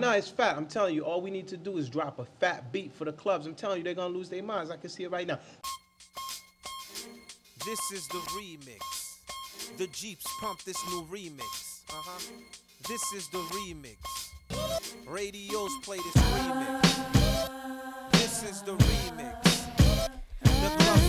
no, it's fat. I'm telling you, all we need to do is drop a fat beat for the clubs. I'm telling you, they're gonna lose their minds. I can see it right now. This is the remix. The Jeeps pump this new remix. Uh huh. This is the remix. Radios play this remix. This is the remix. The clubs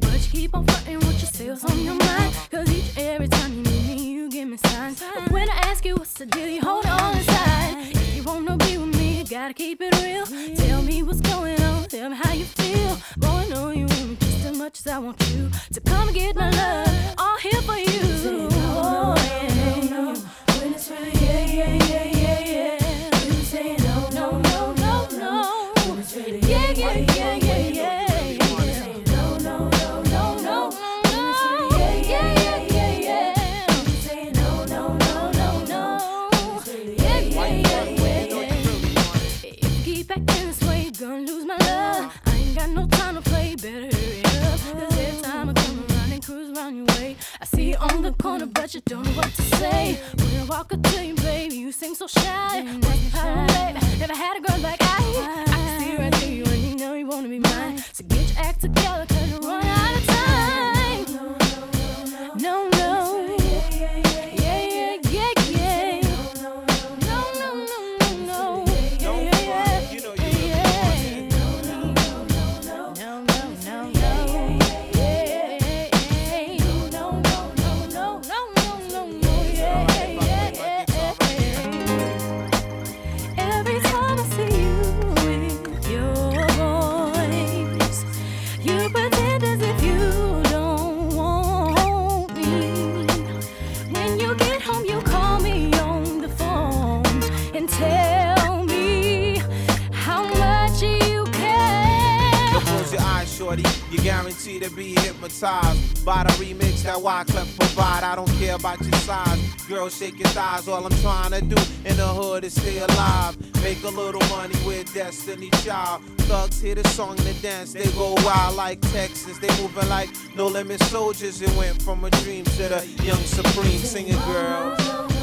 But you keep on flirting with yourselves on your mind. Cause each every time you meet me, you give me signs. But when I ask you what's the deal, you hold on inside. If you wanna be with me, you gotta keep it real. Tell me what's going on, tell me how you feel. Boy, I know you want me just as much as I want you. To come and get my love, all here for you. Corner, but you don't know what to say. When I walk up to you, baby, you seem so shy. What's baby? Never had a girl like I. I can see right through you, and you know you wanna be mine. So get your act together, cause you're running shorty. You're guaranteed to be hypnotized by the remix that Wyclef provide. I don't care about your size. Girl, shake your thighs. All I'm trying to do in the hood is stay alive. Make a little money with Destiny Child. Thugs hear the song and dance. They go wild like Texas. They moving like no limit soldiers. It went from a dream to the young supreme singing girls.